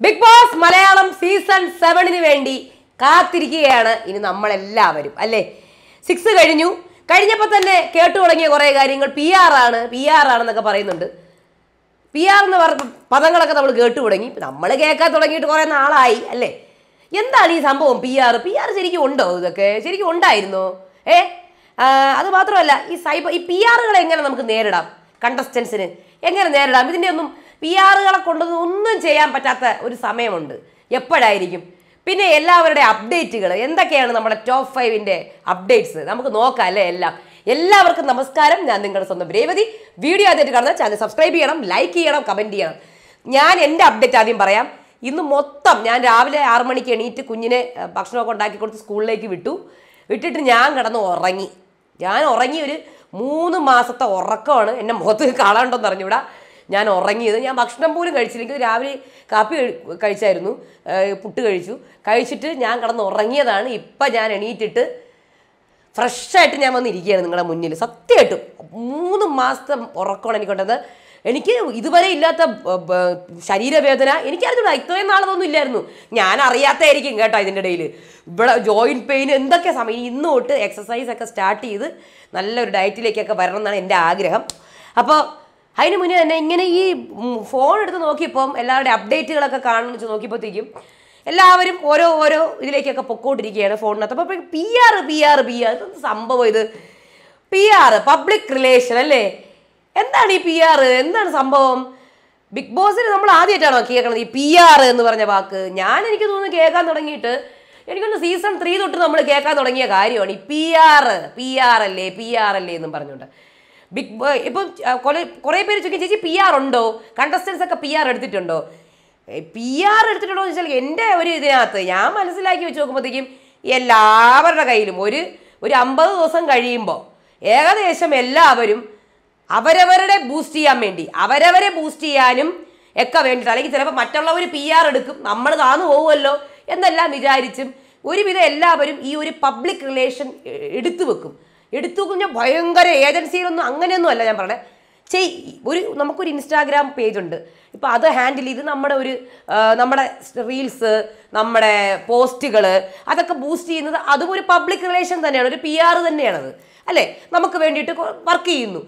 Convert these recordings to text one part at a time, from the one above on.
Big Boss Malayalam season സെവനിന് വേണ്ടി കാത്തിരിക്കുകയാണ് ഇനി നമ്മളെല്ലാവരും അല്ലേ? സിക്സ് കഴിഞ്ഞു. കഴിഞ്ഞപ്പോൾ തന്നെ കേട്ടു തുടങ്ങിയ കുറേ കാര്യങ്ങൾ. പി ആർ ആണ്. പി ആർ ആണെന്നൊക്കെ പറയുന്നുണ്ട്. പി ആർ എന്ന് പറഞ്ഞ പദങ്ങളൊക്കെ നമ്മൾ കേട്ടു തുടങ്ങി. നമ്മൾ കേൾക്കാൻ തുടങ്ങിയിട്ട് കുറേ നാളായി അല്ലേ? എന്താണ് ഈ സംഭവം പി ആർ പി ആർ ശരിക്കും ഉണ്ടോ ഇതൊക്കെ? ശരിക്കും ഉണ്ടായിരുന്നോ? ഏ? അത് മാത്രമല്ല ഈ സൈബർ ഈ പി ആറുകളെ എങ്ങനെ നമുക്ക് നേരിടാം? കണ്ടസ്റ്റൻസിന് എങ്ങനെ നേരിടാം? ഇതിന്റെ ഒന്നും പി ആറുകളെ കൊണ്ടൊന്നും ഒന്നും ചെയ്യാൻ പറ്റാത്ത ഒരു സമയമുണ്ട്. എപ്പോഴായിരിക്കും? പിന്നെ എല്ലാവരുടെ അപ്ഡേറ്റുകൾ എന്തൊക്കെയാണ് നമ്മുടെ ടോപ്പ് ഫൈവിന്റെ അപ്ഡേറ്റ്സ് നമുക്ക് നോക്കാം അല്ലേ എല്ലാം? എല്ലാവർക്കും നമസ്കാരം. ഞാൻ നിങ്ങളുടെ സ്വന്തം രേവതി. വീഡിയോ ആദ്യമായിട്ട് കാണുന്ന ചാനൽ സബ്സ്ക്രൈബ് ചെയ്യണം ലൈക്ക് ചെയ്യണം കമന്റ് ചെയ്യണം. ഞാൻ എന്റെ അപ്ഡേറ്റ് ആദ്യം പറയാം. ഇന്ന് മൊത്തം ഞാൻ രാവിലെ ആറു മണിക്ക് എണീറ്റ് കുഞ്ഞിനെ ഭക്ഷണമൊക്കെ ഉണ്ടാക്കി കൊടുത്ത് സ്കൂളിലേക്ക് വിട്ടു. വിട്ടിട്ട് ഞാൻ കിടന്ന് ഉറങ്ങി. ഞാൻ ഉറങ്ങി ഒരു മൂന്ന് മാസത്തെ ഉറക്കമാണ് എന്റെ മുഖത്ത് കാണാണ്ടോന്ന് അറിഞ്ഞൂടാ ഞാൻ ഉറങ്ങിയത്. ഞാൻ ഭക്ഷണം പോലും കഴിച്ചില്ലെങ്കിൽ രാവിലെ കാപ്പി കഴിച്ചായിരുന്നു. പുട്ട് കഴിച്ചു. കഴിച്ചിട്ട് ഞാൻ കിടന്ന് ഉറങ്ങിയതാണ്. ഇപ്പം ഞാൻ എണീറ്റിട്ട് ഫ്രഷായിട്ട് ഞാൻ വന്നിരിക്കുകയാണ് നിങ്ങളുടെ മുന്നിൽ. സത്യമായിട്ടും മൂന്ന് മാസത്തെ ഉറക്കമാണ് എനിക്കുണ്ടത് എനിക്ക് ഇതുവരെ ഇല്ലാത്ത ശരീരവേദന എനിക്കറിഞ്ഞൂടാ. ഇത്രയും നാളൊന്നും ഇല്ലായിരുന്നു. ഞാൻ അറിയാത്തായിരിക്കും കേട്ടോ ഇതിന്റെ ഇടയിൽ. ഇവിടെ ജോയിന്റ് പെയിൻ എന്തൊക്കെ സമയം. ഇന്ന് തൊട്ട് എക്സസൈസ് ഒക്കെ സ്റ്റാർട്ട് ചെയ്ത് നല്ലൊരു ഡയറ്റിലേക്കൊക്കെ വരണം എന്നാണ് എന്റെ ആഗ്രഹം. അപ്പോൾ അതിന് മുന്നേ തന്നെ ഇങ്ങനെ ഈ ഫോൺ എടുത്ത് നോക്കിയപ്പം എല്ലാവരുടെ അപ്ഡേറ്റുകളൊക്കെ കാണണം വെച്ച് നോക്കിയപ്പോഴത്തേക്കും എല്ലാവരും ഓരോ ഓരോ ഇതിലേക്കൊക്കെ പൊക്കോണ്ടിരിക്കുകയാണ് ഫോണിനകത്ത് അപ്പോൾ P R P R P R സംഭവം ഇത്? പി ആർ പബ്ലിക് റിലേഷൻ അല്ലേ? എന്താണ് ഈ പി ആർ എന്താണ് സംഭവം? ബിഗ് ബോസിന് നമ്മൾ ആദ്യമായിട്ടാണോ കേൾക്കണത് ഈ പി ആർ എന്ന് പറഞ്ഞ വാക്ക്? ഞാൻ എനിക്ക് തോന്നുന്നു കേൾക്കാൻ തുടങ്ങിയിട്ട് എനിക്കൊന്ന് സീസൺ ത്രീ തൊട്ട് നമ്മൾ കേൾക്കാൻ തുടങ്ങിയ കാര്യമാണ് ഈ പി ആർ പി ആർ അല്ലേ പി ആർ അല്ലേ എന്നും പറഞ്ഞുകൊണ്ട്. ബിഗ് ഇപ്പം കുറേ പേര് ചോദിക്കും ചേച്ചി പി ആർ ഉണ്ടോ? കണ്ടസ്റ്റൻസ് ഒക്കെ പി ആർ എടുത്തിട്ടുണ്ടോ? പി ആർ എടുത്തിട്ടുണ്ടോ എന്ന് വെച്ചാൽ എന്റെ ഒരു ഇതിനകത്ത് ഞാൻ മനസ്സിലാക്കി വെച്ച് നോക്കുമ്പോഴത്തേക്കും എല്ലാവരുടെ കയ്യിലും ഒരു ഒരു അമ്പത് ദിവസം കഴിയുമ്പോൾ ഏകദേശം എല്ലാവരും അവരവരുടെ ബൂസ്റ്റ് ചെയ്യാൻ വേണ്ടി അവരവരെ ബൂസ്റ്റ് ചെയ്യാനും ഒക്കെ വേണ്ടിയിട്ട് അല്ലെങ്കിൽ ചിലപ്പോൾ മറ്റുള്ളവർ പി ആർ എടുക്കും നമ്മൾ താന്നു പോകുമല്ലോ എന്നെല്ലാം വിചാരിച്ചും ഒരുവിധം എല്ലാവരും ഈ ഒരു പബ്ലിക് റിലേഷൻ എടുത്തു വെക്കും. എടുത്തു കഴിഞ്ഞാൽ ഭയങ്കര ഏജൻസിയിലൊന്നും അങ്ങനെയൊന്നും അല്ല ഞാൻ പറഞ്ഞത് ചെയ് ഒരു നമുക്കൊരു ഇൻസ്റ്റാഗ്രാം പേജ് ഉണ്ട് ഇപ്പോൾ അത് ഹാൻഡിൽ ചെയ്ത് നമ്മുടെ ഒരു നമ്മുടെ റീൽസ് നമ്മുടെ പോസ്റ്റുകൾ അതൊക്കെ ബൂസ്റ്റ് ചെയ്യുന്നത് അതും ഒരു പബ്ലിക് റിലേഷൻ തന്നെയാണ് ഒരു പി ആർ തന്നെയാണത്. അല്ലേ? നമുക്ക് വേണ്ടിയിട്ട് വർക്ക് ചെയ്യുന്നു.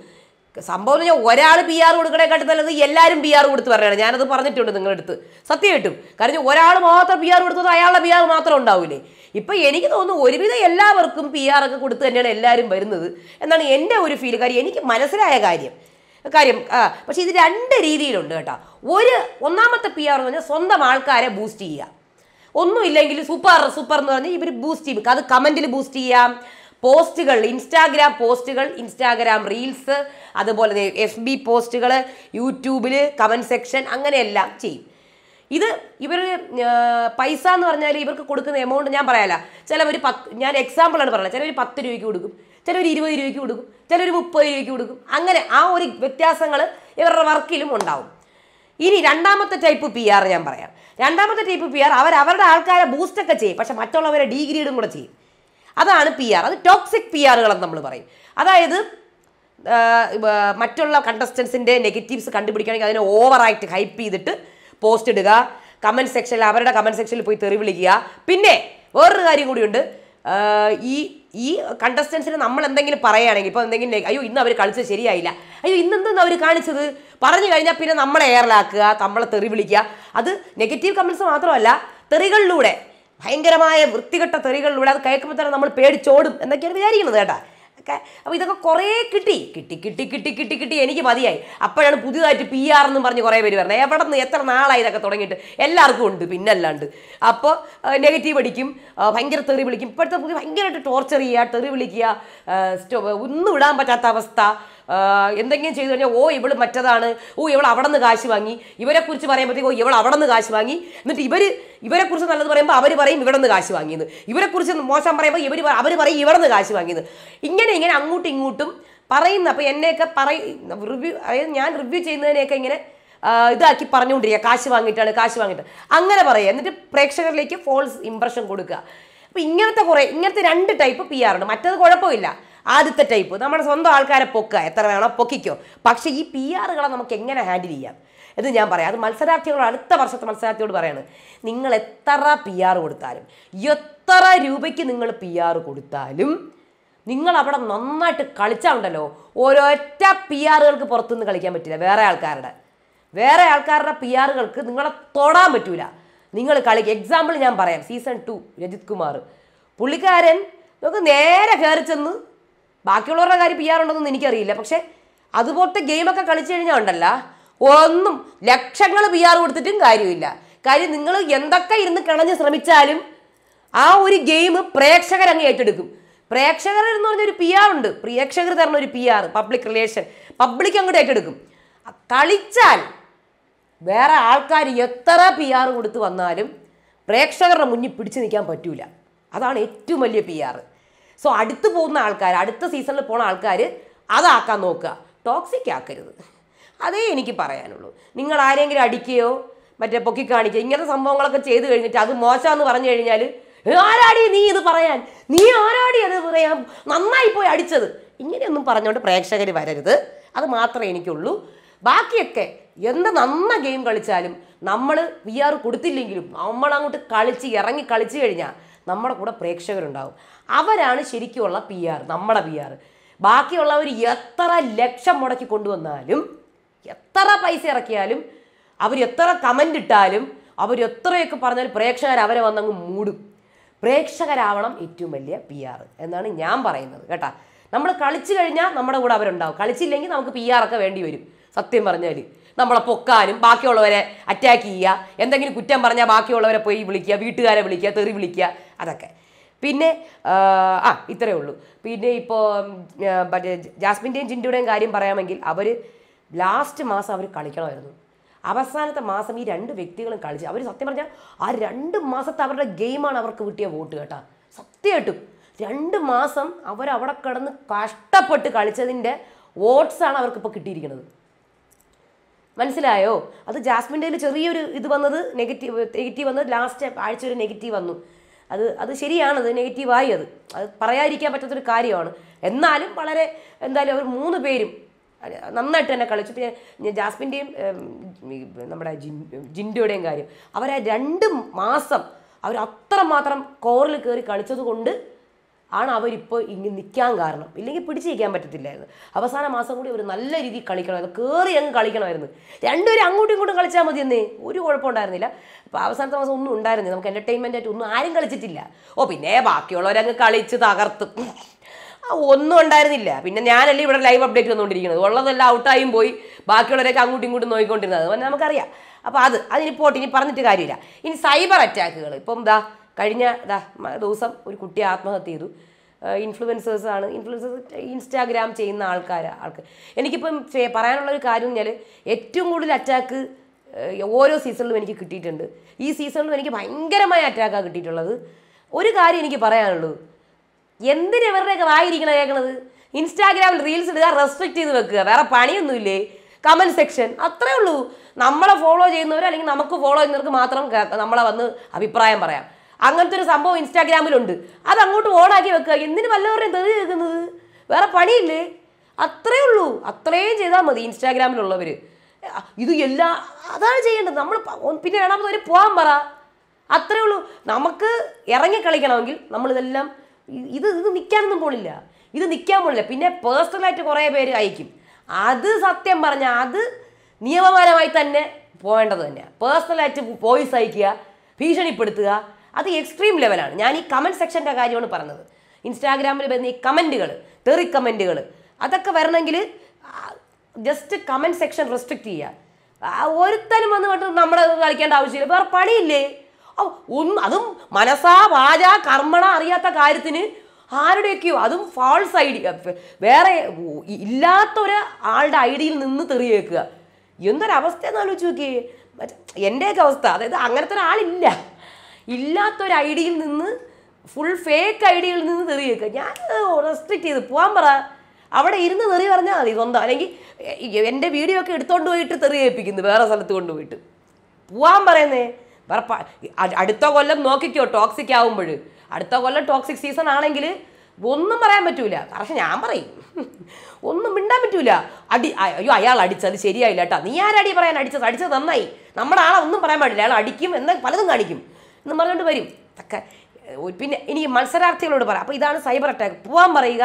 സംഭവം പറഞ്ഞാൽ ഒരാൾ പി ആർ കൊടുക്കണേക്കാട്ടും നല്ലത് എല്ലാവരും പി ആർ കൊടുത്ത് പറയണം. ഞാനത് പറഞ്ഞിട്ടുണ്ട് നിങ്ങളുടെ അടുത്ത് സത്യമായിട്ടും കാരണം ഒരാൾ മാത്രം പി ആർ കൊടുത്തത് അയാളുടെ പി ആർ മാത്രം ഉണ്ടാവില്ലേ ഇപ്പം എനിക്ക് തോന്നുന്നു ഒരുവിധം എല്ലാവർക്കും പി ആർ ഒക്കെ കൊടുത്ത് തന്നെയാണ് എല്ലാവരും വരുന്നത് എന്നാണ് എന്റെ ഒരു ഫീൽ കാര്യം എനിക്ക് മനസ്സിലായ കാര്യം. കാര്യം പക്ഷേ ഇത് രണ്ട് രീതിയിലുണ്ട് കേട്ടോ. ഒരു ഒന്നാമത്തെ പി ആർ എന്ന് പറഞ്ഞാൽ സ്വന്തം ആൾക്കാരെ ബൂസ്റ്റ് ചെയ്യുക. ഒന്നുമില്ലെങ്കിൽ സൂപ്പർ സൂപ്പർ എന്ന് പറഞ്ഞാൽ ഇവർ ബൂസ്റ്റ് ചെയ്യും. അത് കമന്റിൽ ബൂസ്റ്റ് ചെയ്യാം. പോസ്റ്റുകൾ ഇൻസ്റ്റാഗ്രാം പോസ്റ്റുകൾ ഇൻസ്റ്റാഗ്രാം റീൽസ് അതുപോലെ എഫ് ബി പോസ്റ്റുകൾ യൂട്യൂബിൽ കമന്റ് സെക്ഷൻ അങ്ങനെയെല്ലാം ചെയ്യും. ഇത് ഇവർ പൈസ എന്ന് പറഞ്ഞാൽ ഇവർക്ക് കൊടുക്കുന്ന എമൗണ്ട് ഞാൻ പറയാല ചിലവർ പത്ത് ഞാൻ എക്സാമ്പിളാണ് പറയുന്നത് ചിലവർ പത്ത് രൂപയ്ക്ക് കൊടുക്കും. ചിലവർ ഇരുപത് രൂപയ്ക്ക് കൊടുക്കും. ചിലവർ മുപ്പത് രൂപയ്ക്ക് കൊടുക്കും. അങ്ങനെ ആ ഒരു വ്യത്യാസങ്ങൾ ഇവരുടെ വർക്കിലും ഉണ്ടാവും. ഇനി രണ്ടാമത്തെ ടൈപ്പ് പി ആർ ഞാൻ പറയാം. രണ്ടാമത്തെ ടൈപ്പ് പി ആർ അവർ അവരുടെ ആൾക്കാരെ ബൂസ്റ്റൊക്കെ ചെയ്യും. പക്ഷെ മറ്റുള്ളവരെ ഡീഗ്രേഡും കൂടെ ചെയ്യും. അതാണ് പി ആർ അത് ടോക്സിക് പി ആറുകളെന്ന് നമ്മൾ പറയും. അതായത് മറ്റുള്ള കണ്ടസ്റ്റൻസിന്റെ നെഗറ്റീവ്സ് കണ്ടുപിടിക്കുകയാണെങ്കിൽ അതിനെ ഓവറായിട്ട് ഹൈപ്പ് ചെയ്തിട്ട് പോസ്റ്റ് ഇടുക. കമന്റ് സെക്ഷനിൽ അവരുടെ കമന്റ് സെക്ഷനിൽ പോയി തെറി വിളിക്കുക. പിന്നെ വേറൊരു കാര്യം കൂടിയുണ്ട്. ഈ ഈ കണ്ടസ്റ്റൻസിന് നമ്മൾ എന്തെങ്കിലും പറയുകയാണെങ്കിൽ ഇപ്പോൾ എന്തെങ്കിലും അയ്യോ ഇന്ന് അവർ കളിച്ചത് ശരിയായില്ല. അയ്യോ ഇന്ന് എന്തെന്ന് അവർ കാണിച്ചത്? പറഞ്ഞു കഴിഞ്ഞാൽ പിന്നെ നമ്മളെ എയറിലാക്കുക നമ്മളെ തെറി വിളിക്കുക. അത് നെഗറ്റീവ് കമൻസ് മാത്രമല്ല തെറികളിലൂടെ ഭയങ്കരമായ വൃത്തികെട്ട തെറികളിലൂടെ അത് കേൾക്കുമ്പോൾ തന്നെ നമ്മൾ പേടിച്ചോടും എന്നൊക്കെയാണ് വിചാരിക്കുന്നത് കേട്ടാ. ഒക്കെ അപ്പോൾ ഇതൊക്കെ കുറേ കിട്ടി. കിട്ടി കിട്ടി കിട്ടി കിട്ടി കിട്ടി. എനിക്ക് മതിയായി. അപ്പോഴാണ് പുതിയതായിട്ട് പി ആർ എന്നും പറഞ്ഞ് കുറേ പേര് പറഞ്ഞത്. എവിടെ നിന്ന് എത്ര നാളായി ഇതൊക്കെ തുടങ്ങിയിട്ട്? എല്ലാവർക്കും ഉണ്ട് പിന്നല്ലാണ്ട്. അപ്പോൾ നെഗറ്റീവ് അടിക്കും ഭയങ്കര തെറി വിളിക്കും. ഇപ്പോഴത്തെ പുതിയ ഭയങ്കരമായിട്ട് ടോർച്ചർ ചെയ്യുക തെറി വിളിക്കുക ഒന്നും ഇടാൻ പറ്റാത്ത അവസ്ഥ. എന്തെങ്കിലും ചെയ്തു കഴിഞ്ഞാൽ ഓ ഇവൾ മറ്റതാണ്. ഓ ഇവൾ അവിടെ നിന്ന് കാശ് വാങ്ങി. ഇവരെ കുറിച്ച് പറയുമ്പോഴത്തേക്ക് ഓ ഇവൾ അവിടെ നിന്ന് കാശ് വാങ്ങി. എന്നിട്ട് ഇവർ ഇവരെ കുറിച്ച് നല്ലത് പറയുമ്പോൾ അവർ പറയും ഇവിടെ നിന്ന് കാശ് ഇവരെ കുറിച്ച് മോശം പറയുമ്പോൾ ഇവർ അവർ പറയും ഇവിടെ നിന്ന് കാശ് വാങ്ങിയെന്ന്. ഇങ്ങനെ ഇങ്ങനെ അങ്ങോട്ടും ഇങ്ങോട്ടും പറയുന്ന അപ്പോൾ എന്നെയൊക്കെ പറയും റിവ്യൂ അതായത് ഞാൻ റിവ്യൂ ചെയ്യുന്നതിനെയൊക്കെ ഇങ്ങനെ ഇതാക്കി പറഞ്ഞുകൊണ്ടിരിക്കുക. കാശ് വാങ്ങിയിട്ടാണ് കാശ് വാങ്ങിയിട്ട്. അങ്ങനെ പറയുക. എന്നിട്ട് പ്രേക്ഷകരിലേക്ക് ഫോൾസ് ഇമ്പ്രഷൻ കൊടുക്കുക. അപ്പോൾ ഇങ്ങനത്തെ കുറേ ഇങ്ങനത്തെ രണ്ട് ടൈപ്പ് പി ആർ ഉണ്ട്. മറ്റത് കുഴപ്പമില്ല. ആദ്യത്തെ ടൈപ്പ് നമ്മുടെ സ്വന്തം ആൾക്കാരെ പൊക്കുക. എത്ര വേണോ പൊക്കിക്കോ. പക്ഷേ ഈ പി ആറുകളെ നമുക്ക് എങ്ങനെ ഹാൻഡിൽ ചെയ്യാം? എന്ന് ഞാൻ പറയാം. അത് മത്സരാർത്ഥികളോട് അടുത്ത വർഷത്തെ മത്സരാർത്ഥിയോട് പറയാണ്. നിങ്ങൾ എത്ര പി ആർ കൊടുത്താലും എത്ര രൂപയ്ക്ക് നിങ്ങൾ പി ആർ കൊടുത്താലും നിങ്ങൾ അവിടെ നന്നായിട്ട് കളിച്ചാൽ ഉണ്ടല്ലോ ഒരൊറ്റ പി ആറുകൾക്ക് പുറത്തുനിന്ന് കളിക്കാൻ പറ്റില്ല. വേറെ ആൾക്കാരുടെ. വേറെ ആൾക്കാരുടെ പി ആറുകൾക്ക് നിങ്ങളെ തൊടാൻ പറ്റൂല. നിങ്ങൾ കളിക്കുക എക്സാമ്പിൾ ഞാൻ പറയാം. Season two Rajith Kumar. പുള്ളിക്കാരൻ നമുക്ക് നേരെ കയറി ചെന്ന് ബാക്കിയുള്ളവരുടെ കാര്യം പി ആർ ഉണ്ടെന്നൊന്നും എനിക്കറിയില്ല. പക്ഷേ അതുപോലത്തെ ഗെയിമൊക്കെ കളിച്ചു കഴിഞ്ഞാൽ ഉണ്ടല്ല ഒന്നും ലക്ഷങ്ങൾ പി ആർ കൊടുത്തിട്ടും കാര്യമില്ല. കാര്യം നിങ്ങൾ എന്തൊക്കെ ഇരുന്ന് കിണഞ്ഞ് ശ്രമിച്ചാലും ആ ഒരു ഗെയിം പ്രേക്ഷകർ അങ്ങ് ഏറ്റെടുക്കും. പ്രേക്ഷകർ എന്ന് പറഞ്ഞൊരു പി ആർ ഉണ്ട്. പ്രേക്ഷകർ തരുന്ന ഒരു P R public relation public അങ്ങോട്ട് ഏറ്റെടുക്കും. കളിച്ചാൽ വേറെ ആൾക്കാർ എത്ര പി ആർ കൊടുത്ത് വന്നാലും പ്രേക്ഷകരുടെ മുന്നിൽ പിടിച്ചു നിൽക്കാൻ പറ്റൂല. അതാണ് ഏറ്റവും വലിയ പി ആർ സോ അടുത്ത് പോകുന്ന ആൾക്കാർ അടുത്ത സീസണിൽ പോകുന്ന ആൾക്കാർ അതാക്കാൻ നോക്കുക. ടോക്സിക് ആക്കരുത്. അതേ എനിക്ക് പറയാനുള്ളൂ. നിങ്ങൾ ആരെങ്കിലും അടിക്കുകയോ മറ്റേ പൊക്കി കാണിക്കുക ഇങ്ങനത്തെ സംഭവങ്ങളൊക്കെ ചെയ്തു കഴിഞ്ഞിട്ട് അത് മോശമെന്ന് പറഞ്ഞു കഴിഞ്ഞാൽ ആരാടി നീ ഇത് പറയാൻ? നീ ആരാടി അത് പറയാൻ? നന്നായി പോയി അടിച്ചത്. ഇങ്ങനെയൊന്നും പറഞ്ഞുകൊണ്ട് പ്രേക്ഷകർ വരരുത്. അത് മാത്രമേ എനിക്കുള്ളൂ. ബാക്കിയൊക്കെ എന്ത് നന്ന ഗെയിം കളിച്ചാലും നമ്മൾ വി ആർ കൊടുത്തില്ലെങ്കിലും നമ്മൾ അങ്ങോട്ട് കളിച്ച് ഇറങ്ങി കളിച്ചു കഴിഞ്ഞാൽ നമ്മുടെ കൂടെ പ്രേക്ഷകരുണ്ടാവും. അവരാണ് ശരിക്കുമുള്ള പി ആർ നമ്മുടെ പി ആർ ബാക്കിയുള്ളവർ എത്ര ലക്ഷം മുടക്കി കൊണ്ടുവന്നാലും എത്ര പൈസ ഇറക്കിയാലും അവർ എത്ര കമന്റ് ഇട്ടാലും അവർ എത്രയൊക്കെ പറഞ്ഞാലും പ്രേക്ഷകർ അവരെ വന്നങ്ങ് മൂടും. പ്രേക്ഷകരാവണം ഏറ്റവും വലിയ പി ആർ എന്നാണ് ഞാൻ പറയുന്നത് കേട്ടാ. നമ്മൾ കളിച്ചു കഴിഞ്ഞാൽ നമ്മുടെ കൂടെ അവരുണ്ടാവും. കളിച്ചില്ലെങ്കിൽ നമുക്ക് പി ആർ ഒക്കെ വേണ്ടി വരും. സത്യം പറഞ്ഞാൽ. നമ്മളെ പൊക്കാനും ബാക്കിയുള്ളവരെ അറ്റാക്ക് ചെയ്യുക. എന്തെങ്കിലും കുറ്റം പറഞ്ഞാൽ ബാക്കിയുള്ളവരെ പോയി വിളിക്കുക വീട്ടുകാരെ വിളിക്കുക തെറി വിളിക്കുക. അതൊക്കെ. പിന്നെ ആ, ഇത്രയേ ഉള്ളൂ. പിന്നെ ഇപ്പോൾ മറ്റേ ജാസ്മിന്റെയും ജിൻഡുടെയും കാര്യം പറയാമെങ്കിൽ അവർ ലാസ്റ്റ് മാസം അവർ കളിക്കണമായിരുന്നു. അവസാനത്തെ മാസം ഈ രണ്ട് വ്യക്തികളും കളിച്ച് അവർ സത്യം പറഞ്ഞാൽ ആ രണ്ട് മാസത്തെ അവരുടെ ഗെയിമാണ് അവർക്ക് കിട്ടിയ വോട്ട് കേട്ടാ. സത്യമായിട്ടും. രണ്ട് മാസം അവരവിടെ കിടന്ന് കഷ്ടപ്പെട്ട് കളിച്ചതിന്റെ വോട്ട്സാണ് അവർക്കിപ്പോൾ കിട്ടിയിരിക്കുന്നത്. മനസ്സിലായോ? അത് ജാസ്മിന്റെ ചെറിയൊരു ഇത് വന്നത് നെഗറ്റീവ് നെഗറ്റീവ് വന്നത് ലാസ്റ്റ് ആഴ്ച ഒരു നെഗറ്റീവ് വന്നു. അത് അത് ശരിയാണത് നെഗറ്റീവായി അത്. അത് പറയാതിരിക്കാൻ പറ്റാത്തൊരു കാര്യമാണ്. എന്നാലും വളരെ എന്തായാലും അവർ മൂന്ന് പേരും നന്നായിട്ട് തന്നെ കളിച്ചു. പിന്നെ ജാസ്മിന്റെയും നമ്മുടെ ജിൻ ജിൻഡോയുടെയും കാര്യം. അവരെ രണ്ട് മാസം അവർ അത്രമാത്രം കോറിൽ കയറി കളിച്ചത് കൊണ്ട് ആണ് അവരിപ്പോൾ ഇങ്ങനെ നിൽക്കാൻ കാരണം. ഇല്ലെങ്കിൽ പിടിച്ച് നിൽക്കാൻ പറ്റത്തില്ലായിരുന്നു. അവസാന മാസം കൂടി അവർ നല്ല രീതിയിൽ കളിക്കണമായിരുന്നു. കയറി അങ്ങ് കളിക്കണമായിരുന്നു. രണ്ടുപേരും അങ്ങോട്ടും ഇങ്ങോട്ടും കളിച്ചാൽ മതി എന്നേ ഒരു കുഴപ്പമുണ്ടായിരുന്നില്ല. അപ്പോൾ അവസാനത്തെ മാസം ഒന്നും ഉണ്ടായിരുന്നില്ല. നമുക്ക് എന്റർടൈൻമെന്റ് ആയിട്ട് ഒന്നും ആരും കളിച്ചിട്ടില്ല. ഓ പിന്നെ ബാക്കിയുള്ളവരങ്ങ് കളിച്ച് തകർത്ത്. ഒന്നും ഉണ്ടായിരുന്നില്ല. പിന്നെ ഞാനല്ലേ ഇവിടെ ലൈവ് അപ്ഡേറ്റ് വന്നുകൊണ്ടിരിക്കുന്നത്. ഉള്ളതെല്ലാം ഔട്ടായും പോയി. ബാക്കിയുള്ളവരൊക്കെ അങ്ങോട്ടും ഇങ്ങോട്ടും നോക്കിക്കൊണ്ടിരുന്നത് അതുകൊണ്ട് നമുക്കറിയാം. അപ്പോൾ അത് അതിനിപ്പോട്ട് പോട്ടെ ഇനി പറഞ്ഞിട്ട് കാര്യമില്ല. ഇനി സൈബർ അറ്റാക്കുകൾ ഇപ്പം ദാ കഴിഞ്ഞ ദിവസം ഒരു കുട്ടി ആത്മഹത്യ ചെയ്തു. ഇൻഫ്ലുവൻസേഴ്സ് ആണ്. ഇൻഫ്ലുവൻസേഴ്സ് ഇൻസ്റ്റാഗ്രാം ചെയ്യുന്ന ആൾക്കാർ ആൾക്ക്. എനിക്കിപ്പം പറയാനുള്ള ഒരു കാര്യം എന്ന് ഏറ്റവും കൂടുതൽ അറ്റാക്ക് ഓരോ സീസണിലും എനിക്ക് കിട്ടിയിട്ടുണ്ട്. ഈ സീസണിലും എനിക്ക് ഭയങ്കരമായ അറ്റാക്കാണ് കിട്ടിയിട്ടുള്ളത്. ഒരു കാര്യം എനിക്ക് പറയാനുള്ളൂ. എന്തിന് ഇവരുടെയൊക്കെ വായിരിക്കണം കേൾക്കണത് ഇൻസ്റ്റാഗ്രാമിൽ റീൽസ് ഇടുക റെസ്ട്രിക്ട് ചെയ്ത് വെക്കുക. വേറെ പണിയൊന്നുമില്ലേ? കമന്റ് സെക്ഷൻ അത്രേ ഉള്ളൂ. നമ്മളെ ഫോളോ ചെയ്യുന്നവർ അല്ലെങ്കിൽ നമുക്ക് ഫോളോ ചെയ്യുന്നവർക്ക് മാത്രം നമ്മളെ വന്ന് അഭിപ്രായം പറയാം. അങ്ങനത്തെ ഒരു സംഭവം ഇൻസ്റ്റാഗ്രാമിലുണ്ട്. അത് അങ്ങോട്ട് ഓണാക്കി വെക്കുക. എന്തിനു വല്ലവരുടെയും തെറി കേൾക്കുന്നത്. വേറെ പണിയില്ലേ? അത്രേ ഉള്ളൂ. അത്രയും ചെയ്താൽ മതി ഇൻസ്റ്റാഗ്രാമിലുള്ളവർ ഇത് എല്ലാ അതാണ് ചെയ്യേണ്ടത്. നമ്മൾ പിന്നെ വേണമെന്ന് അവർ പോകാൻ പറ. അത്രേ ഉള്ളൂ. നമുക്ക് ഇറങ്ങി കളിക്കണമെങ്കിൽ നമ്മളിതെല്ലാം ഇത് ഇത് നിൽക്കാനൊന്നും പോണില്ല. ഇത് നിൽക്കാൻ പോണില്ല. പിന്നെ പേഴ്സണലായിട്ട് കുറേ പേര് അയക്കും. അത് സത്യം പറഞ്ഞാൽ അത് നിയമപരമായി തന്നെ പോകേണ്ടത് തന്നെയാണ് പേഴ്സണലായിട്ട് വോയിസ് അയക്കുക ഭീഷണിപ്പെടുത്തുക അത് എക്സ്ട്രീം ലെവലാണ് ഞാൻ ഈ കമന്റ് സെക്ഷന്റെ കാര്യമാണ് പറഞ്ഞത്. ഇൻസ്റ്റാഗ്രാമിൽ വരുന്ന ഈ കമന്റുകൾ തെറി കമന്റുകൾ അതൊക്കെ വരണമെങ്കിൽ ജസ്റ്റ് കമന്റ് സെക്ഷൻ റെസ്ട്രിക്റ്റ് ചെയ്യുക ഒരുത്തനും വന്ന് കണ്ട് നമ്മളെ കളിക്കേണ്ട ആവശ്യമില്ല. വേറെ പണിയില്ലേ? ഒന്ന് അതും മനസ്സാ വാച കർമ്മണ അറിയാത്ത കാര്യത്തിന് ആരുടെയൊക്കെയോ അതും ഫാൾസ് ഐഡി വേറെ ഇല്ലാത്ത ഒരു ആളുടെ ഐഡിയിൽ നിന്ന് തെറിയേക്കുക. എന്തൊരവസ്ഥയെന്ന് ആലോചിച്ച് നോക്കിയേ. മറ്റേ എന്റെയൊക്കെ അവസ്ഥ. അതായത് അങ്ങനത്തെ ഒരാളില്ല. ഇല്ലാത്തൊരു ഐഡിയിൽ നിന്ന് ഫുൾ ഫേക്ക് ഐഡിയിൽ നിന്ന് തെറിയേക്കുക ഞാൻ റെസ്ട്രിക്ട് ചെയ്ത് പോകാൻ പറ. അവിടെ ഇരുന്ന് തെറി പറഞ്ഞാൽ മതി സ്വന്തം. അല്ലെങ്കിൽ എന്റെ വീഡിയോ ഒക്കെ എടുത്തോണ്ട് പോയിട്ട് തെറി ഏൽപ്പിക്കുന്നു വേറെ സ്ഥലത്ത് കൊണ്ടുപോയിട്ട് പോവാൻ പറയുന്നേ. വേറെ അടുത്ത കൊല്ലം നോക്കിക്കോ ടോക്സിക് ആവുമ്പോൾ അടുത്ത കൊല്ലം ടോക്സിക് സീസൺ ആണെങ്കിൽ ഒന്നും പറയാൻ പറ്റൂല. പക്ഷെ ഞാൻ പറയും. ഒന്നും മിണ്ടാൻ പറ്റൂല. അടി അയ്യോ അയാൾ അടിച്ചത് ശരിയായില്ല കേട്ടോ നീ ആരടി പറയാൻ അടിച്ചത്? അടിച്ചത് നന്നായി. നമ്മുടെ ആളെ ഒന്നും പറയാൻ പാടില്ല. അയാൾ അടിക്കും എന്ന് പലതും കാണിക്കും. എന്ന് പറഞ്ഞുകൊണ്ട് വരും. ഒക്കെ പിന്നെ ഇനി മത്സരാർത്ഥികളോട് പറയാം അപ്പോൾ ഇതാണ് സൈബർ അറ്റാക്ക്. പോകാൻ പറയുക.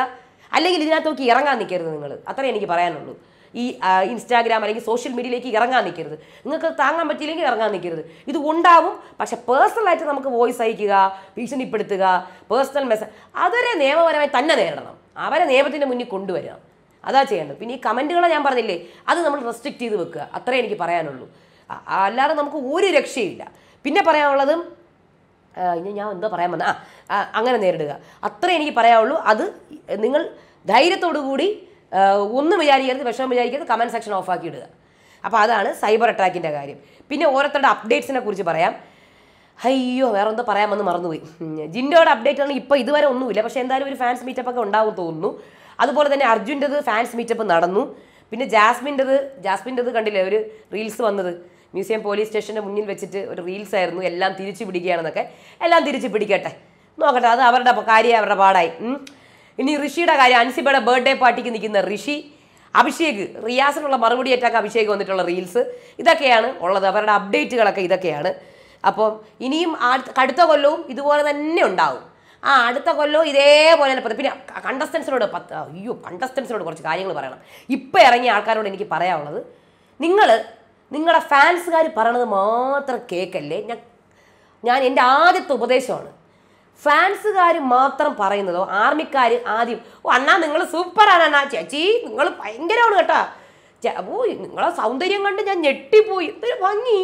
അല്ലെങ്കിൽ ഇതിനകത്ത് നോക്കി ഇറങ്ങാൻ നിൽക്കരുത് നിങ്ങൾ. അത്രേ എനിക്ക് പറയാനുള്ളൂ. ഈ ഇൻസ്റ്റാഗ്രാം അല്ലെങ്കിൽ സോഷ്യൽ മീഡിയയിലേക്ക് ഇറങ്ങാൻ നിൽക്കരുത്. നിങ്ങൾക്ക് താങ്ങാൻ പറ്റിയില്ലെങ്കിൽ ഇറങ്ങാൻ നിൽക്കരുത്. ഇത് ഉണ്ടാവും. പക്ഷേ പേഴ്സണലായിട്ട് നമുക്ക് വോയിസ് അയക്കുക ഭീഷണിപ്പെടുത്തുക പേഴ്സണൽ മെസ്സേജ് അതൊരു നിയമപരമായി തന്നെ നേരിടണം. അവരെ നിയമത്തിന്റെ മുന്നിൽ കൊണ്ടുവരണം അതാ ചെയ്യേണ്ടത്. പിന്നെ ഈ കമന്റുകളെ ഞാൻ പറഞ്ഞില്ലേ അത് നമ്മൾ റെസ്ട്രിക്റ്റ് ചെയ്ത് വെക്കുക. അത്രേ എനിക്ക് പറയാനുള്ളൂ. അല്ലാതെ നമുക്ക് ഒരു രക്ഷയില്ല. പിന്നെ പറയാനുള്ളതും ഇനി ഞാൻ എന്താ പറയാൻ വന്ന. ആ അങ്ങനെ നേരിടുക. അത്രേ എനിക്ക് പറയാവുള്ളൂ. അത് നിങ്ങൾ ധൈര്യത്തോടു കൂടി ഒന്നും വിചാരിക്കരുത് വിഷമം വിചാരിക്കരുത് കമന്റ് സെക്ഷൻ ഓഫാക്കി ഇടുക. അപ്പോൾ അതാണ് സൈബർ അറ്റാക്കിന്റെ കാര്യം. പിന്നെ ഓരോരുത്തരുടെ അപ്ഡേറ്റ്സിനെ കുറിച്ച് പറയാം. അയ്യോ വേറെ എന്തോ പറയാമെന്ന് മറന്നുപോയി. ജിൻഡോയുടെ അപ്ഡേറ്റ് ആണെങ്കിൽ ഇപ്പോൾ ഇതുവരെ ഒന്നുമില്ല. പക്ഷേ എന്തായാലും ഒരു ഫാൻസ് മീറ്റപ്പ് ഒക്കെ ഉണ്ടാവും തോന്നുന്നു. അതുപോലെ തന്നെ അർജുന്റെത് ഫാൻസ് മീറ്റപ്പ് നടന്നു. പിന്നെ ജാസ്മിന്റെത് ജാസ്മിന്റെത് കണ്ടില്ലേ? ഒരു റീൽസ് വന്നത്. മ്യൂസിയം പോലീസ് സ്റ്റേഷന്റെ മുന്നിൽ വെച്ചിട്ട് ഒരു റീൽസ് ആയിരുന്നു. എല്ലാം തിരിച്ചു പിടിക്കുകയാണെന്നൊക്കെ. എല്ലാം തിരിച്ചു പിടിക്കട്ടെ. നോക്കട്ടെ അത് അവരുടെ കാര്യം അവരുടെ പാടായി. ഇനി ഋഷിയുടെ കാര്യം അൻസിബയുടെ ബർത്ത്ഡേ പാർട്ടിക്ക് നിൽക്കുന്ന ഋഷി അഭിഷേക് റിയാസിനുള്ള മറുപടി ഏറ്റാക്ക് അഭിഷേക് വന്നിട്ടുള്ള റീൽസ് ഇതൊക്കെയാണ് ഉള്ളത്. അവരുടെ അപ്ഡേറ്റുകളൊക്കെ ഇതൊക്കെയാണ്. അപ്പം ഇനിയും അടുത്ത കൊല്ലവും ഇതുപോലെ തന്നെ ഉണ്ടാവും. ആ അടുത്ത കൊല്ലവും ഇതേപോലെ തന്നെ പിന്നെ കണ്ടസ്റ്റൻസിനോട് പത്ത് അയ്യോ കണ്ടസ്റ്റൻസിനോട് കുറച്ച് കാര്യങ്ങൾ പറയണം. ഇപ്പം ഇറങ്ങിയ ആൾക്കാരോട് എനിക്ക് പറയാനുള്ളത് നിങ്ങൾ നിങ്ങളുടെ ഫാൻസുകാർ പറയണത് മാത്രം കേൾക്കല്ലേ ഞാൻ ഞാൻ എന്റെ ആദ്യത്തെ ഉപദേശമാണ്. ഫാൻസുകാർ മാത്രം പറയുന്നതോ ആർമിക്കാർ ആദ്യം ഓ അണ്ണാ നിങ്ങൾ സൂപ്പറാണ് അണ്ണാ. ചേച്ചി നിങ്ങൾ ഭയങ്കരമാണ് കേട്ടോ. ഓ നിങ്ങളെ സൗന്ദര്യം കണ്ട് ഞാൻ ഞെട്ടിപ്പോയി. എന്തൊരു ഭംഗി.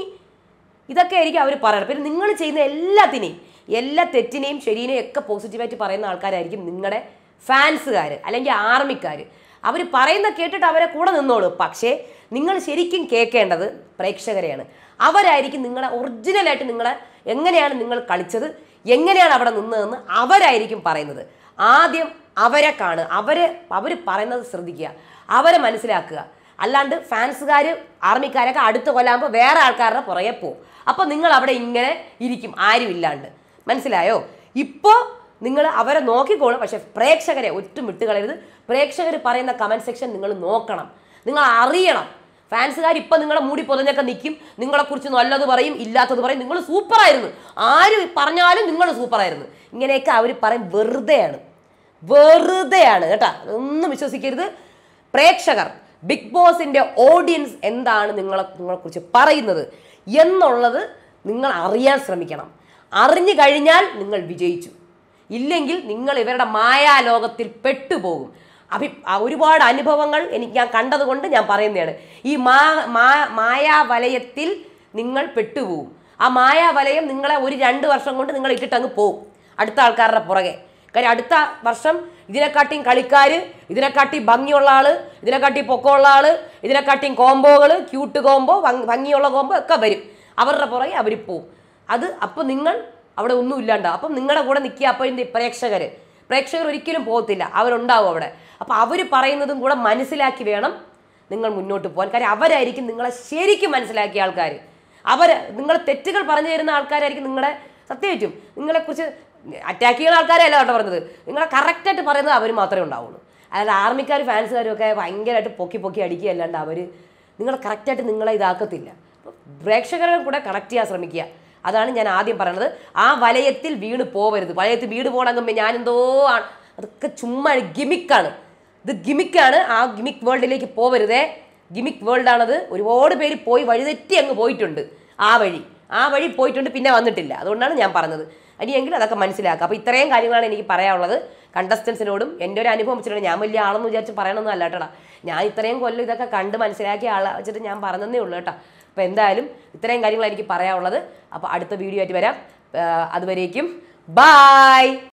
ഇതൊക്കെ ആയിരിക്കും അവർ പറയണം പിന്നെ നിങ്ങൾ ചെയ്യുന്ന എല്ലാത്തിനെയും എല്ലാ തെറ്റിനെയും ശരീരനെയും ഒക്കെ പോസിറ്റീവായിട്ട് പറയുന്ന ആൾക്കാരായിരിക്കും നിങ്ങളുടെ ഫാൻസുകാർ അല്ലെങ്കിൽ ആർമിക്കാർ അവർ പറയുന്ന കേട്ടിട്ട് അവരെ കൂടെ നിന്നോളൂ. പക്ഷേ നിങ്ങൾ ശരിക്കും കേൾക്കേണ്ടത് പ്രേക്ഷകരെയാണ്. അവരായിരിക്കും നിങ്ങളെ ഒറിജിനലായിട്ട് നിങ്ങളെ എങ്ങനെയാണ് നിങ്ങൾ കളിച്ചത് എങ്ങനെയാണ് അവിടെ നിന്നതെന്ന് അവരായിരിക്കും പറയുന്നത്. ആദ്യം അവരെ കാണുക. അവരെ അവർ പറയുന്നത് ശ്രദ്ധിക്കുക. അവരെ മനസ്സിലാക്കുക. അല്ലാണ്ട് ഫാൻസുകാർ ആർമിക്കാരൊക്കെ അടുത്ത് കൊല്ലാകുമ്പോൾ വേറെ ആൾക്കാരുടെ പുറകെ പോകും. അപ്പോൾ നിങ്ങൾ അവിടെ ഇങ്ങനെ ഇരിക്കും. ആരും ഇല്ലാണ്ട് മനസ്സിലായോ? ഇപ്പോൾ നിങ്ങൾ അവരെ നോക്കിക്കോളും. പക്ഷേ പ്രേക്ഷകരെ ഒറ്റും വിട്ടുകളയരുത്. പ്രേക്ഷകർ പറയുന്ന കമന്റ് സെക്ഷൻ നിങ്ങൾ നോക്കണം. നിങ്ങൾ അറിയണം. ഫാൻസുകാർ ഇപ്പം നിങ്ങളെ മൂടി പൊതഞ്ഞൊക്കെ നിൽക്കും. നിങ്ങളെക്കുറിച്ച് നല്ലത് പറയും ഇല്ലാത്തത് പറയും. നിങ്ങൾ സൂപ്പറായിരുന്നു ആര് പറഞ്ഞാലും നിങ്ങൾ സൂപ്പറായിരുന്നു ഇങ്ങനെയൊക്കെ അവർ പറയും. വെറുതെയാണ്. വെറുതെയാണ് കേട്ടാ. ഒന്നും വിശ്വസിക്കരുത്. പ്രേക്ഷകർ ബിഗ് ബോസിന്റെ ഓഡിയൻസ് എന്താണ് നിങ്ങളെ നിങ്ങളെക്കുറിച്ച് പറയുന്നത് എന്നുള്ളത് നിങ്ങൾ അറിയാൻ ശ്രമിക്കണം. അറിഞ്ഞു കഴിഞ്ഞാൽ നിങ്ങൾ വിജയിച്ചു. ഇല്ലെങ്കിൽ നിങ്ങൾ ഇവരുടെ മായാലോകത്തിൽ പെട്ടുപോകും. അഭി ഒരുപാട് അനുഭവങ്ങൾ എനിക്ക് ഞാൻ കണ്ടതുകൊണ്ട് ഞാൻ പറയുന്നതാണ്. ഈ മാ മാ- മായാവലയത്തിൽ നിങ്ങൾ പെട്ടുപോകും. ആ മായാവലയം നിങ്ങളെ ഒരു രണ്ട് വർഷം കൊണ്ട് നിങ്ങൾ ഇട്ടിട്ട് അങ്ങ് പോകും. അടുത്ത ആൾക്കാരുടെ പുറകെ. കാര്യം അടുത്ത വർഷം ഇതിനെക്കാട്ടിയും കളിക്കാർ ഇതിനെക്കാട്ടി ഭംഗിയുള്ള ആൾ ഇതിനെക്കാട്ടി പൊക്കമുള്ള ആൾ ഇതിനെക്കാട്ടിയും കോംബോകൾ ക്യൂട്ട് കോംബോ ഭംഗിയുള്ള കോംബോ ഒക്കെ വരും. അവരുടെ പുറകെ അവർ പോവും. അത് അപ്പോൾ നിങ്ങൾ അവിടെ ഒന്നും ഇല്ലാണ്ട്. അപ്പം നിങ്ങളുടെ കൂടെ നിൽക്കുക അപ്പോൾ ഇതിന്റെ പ്രേക്ഷകർ പ്രേക്ഷകർ ഒരിക്കലും പോകത്തില്ല. അവരുണ്ടാവും അവിടെ. അപ്പോൾ അവർ പറയുന്നതും കൂടെ മനസ്സിലാക്കി വേണം നിങ്ങൾ മുന്നോട്ട് പോകാൻ കാര്യം അവരായിരിക്കും നിങ്ങളെ ശരിക്കും മനസ്സിലാക്കിയ ആൾക്കാർ അവർ നിങ്ങൾ തെറ്റുകൾ പറഞ്ഞു തരുന്ന ആൾക്കാരായിരിക്കും നിങ്ങളെ സത്യമായിട്ടും. നിങ്ങളെക്കുറിച്ച് അറ്റാക്ക് ചെയ്യുന്ന ആൾക്കാരല്ല കേട്ടോ പറഞ്ഞത്. നിങ്ങളെ കറക്റ്റായിട്ട് പറയുന്നത് അവർ മാത്രമേ ഉണ്ടാവുള്ളൂ. അതായത് ആർമിക്കാർ ഫാൻസുകാരും ഒക്കെ ഭയങ്കരമായിട്ട് പൊക്കി പൊക്കി അടിക്കുക അല്ലാണ്ട് അവർ നിങ്ങൾ കറക്റ്റായിട്ട് നിങ്ങളെ ഇതാക്കത്തില്ല. പ്രേക്ഷകരെ കൂടെ കണക്ട് ചെയ്യാൻ ശ്രമിക്കുക. അതാണ് ഞാൻ ആദ്യം പറയുന്നത് ആ വലയത്തിൽ വീണ് പോവരുത്. വലയത്തിൽ വീട് പോകണമെങ്കിൽ ഞാനെന്തോ ആണ്. അതൊക്കെ ചുമ്മാ ഗിമിക്കാണ്. ഇത് ഗിമിക്കാണ്. ആ ഗിമിക് വേൾഡിലേക്ക് പോവരുതേ. ഗിമിക് വേൾഡാണത്. ഒരുപാട് പേര് പോയി വഴിതെറ്റി അങ്ങ് പോയിട്ടുണ്ട്. ആ വഴി. ആ വഴി പോയിട്ടുണ്ട് പിന്നെ വന്നിട്ടില്ല. അതുകൊണ്ടാണ് ഞാൻ പറഞ്ഞത്. ഇനിയെങ്കിലും അതൊക്കെ മനസ്സിലാക്കുക അപ്പോൾ ഇത്രയും കാര്യങ്ങളാണ് എനിക്ക് പറയാനുള്ളത്. കണ്ടസ്റ്റൻസിനോടും എന്റെ ഒരു അനുഭവം വെച്ചിട്ടുണ്ട്. ഞാൻ വലിയ ആളെന്ന് വിചാരിച്ച് പറയണമെന്നല്ല കേട്ടോ ഞാൻ ഇത്രയും കൊല്ലം ഇതൊക്കെ കണ്ട് മനസ്സിലാക്കിയ ആളെ വെച്ചിട്ട് ഞാൻ പറഞ്ഞതേ ഉള്ളൂ കേട്ടോ. അപ്പോൾ എന്തായാലും ഇത്രയും കാര്യങ്ങളാണ് എനിക്ക് പറയാനുള്ളത്. അപ്പോൾ അടുത്ത വീഡിയോ ആയിട്ട് വരാം. അതുവരേക്കും. ബായ്